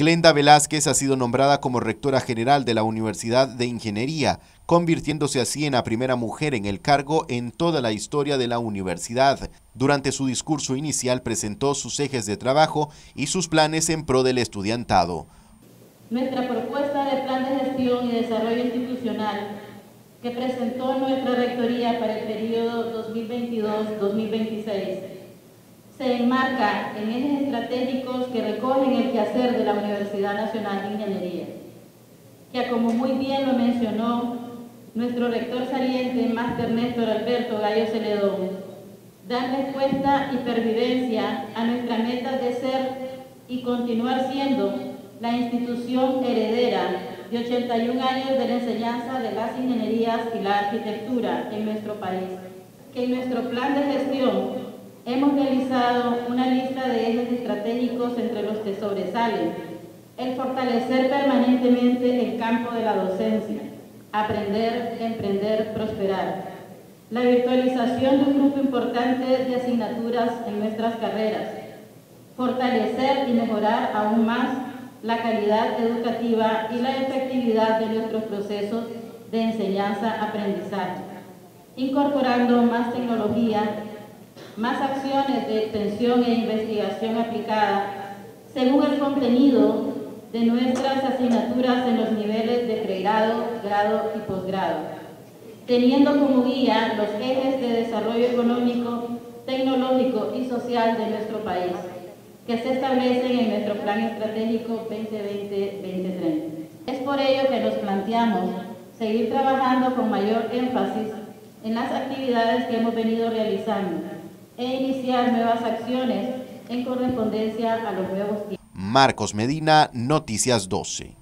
Glenda Velázquez ha sido nombrada como rectora general de la Universidad de Ingeniería, convirtiéndose así en la primera mujer en el cargo en toda la historia de la universidad. Durante su discurso inicial presentó sus ejes de trabajo y sus planes en pro del estudiantado. Nuestra propuesta de plan de gestión y desarrollo institucional que presentó nuestra rectoría para el periodo 2022-2026 se enmarca en ejes estratégicos que recogen el quehacer de la Universidad Nacional de Ingeniería, que como muy bien lo mencionó nuestro rector saliente, Máster Néstor Alberto Gallo Celedón, dan respuesta y pervivencia a nuestra meta de ser y continuar siendo la institución heredera de 81 años de la enseñanza de las ingenierías y la arquitectura en nuestro país, que en nuestro plan de gestión Hemos realizado una lista de ejes estratégicos entre los que sobresalen el fortalecer permanentemente el campo de la docencia, aprender, emprender, prosperar, la virtualización de un grupo importante de asignaturas en nuestras carreras, fortalecer y mejorar aún más la calidad educativa y la efectividad de nuestros procesos de enseñanza-aprendizaje, incorporando más tecnología más acciones de extensión e investigación aplicada según el contenido de nuestras asignaturas en los niveles de pregrado, grado y posgrado, teniendo como guía los ejes de desarrollo económico, tecnológico y social de nuestro país, que se establecen en nuestro Plan Estratégico 2020-2030. Es por ello que nos planteamos seguir trabajando con mayor énfasis en las actividades que hemos venido realizando e iniciar nuevas acciones en correspondencia a los nuevos tiempos. Marcos Medina, Noticias 12.